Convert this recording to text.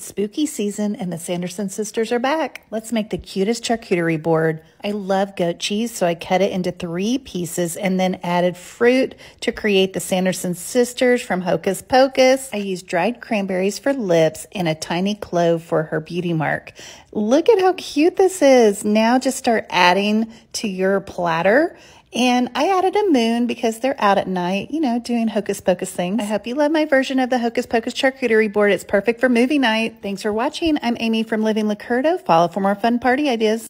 It's spooky season and the Sanderson sisters are back. Let's make the cutest charcuterie board. I love goat cheese, so I cut it into three pieces and then added fruit to create the Sanderson sisters from Hocus Pocus. I used dried cranberries for lips and a tiny clove for her beauty mark. Look at how cute this is. Now just start adding to your platter and I added a moon because they're out at night, you know, doing hocus pocus things. I hope you love my version of the hocus pocus charcuterie board. It's perfect for movie night. Thanks for watching. I'm Amy from Living Locurto. Follow for more fun party ideas.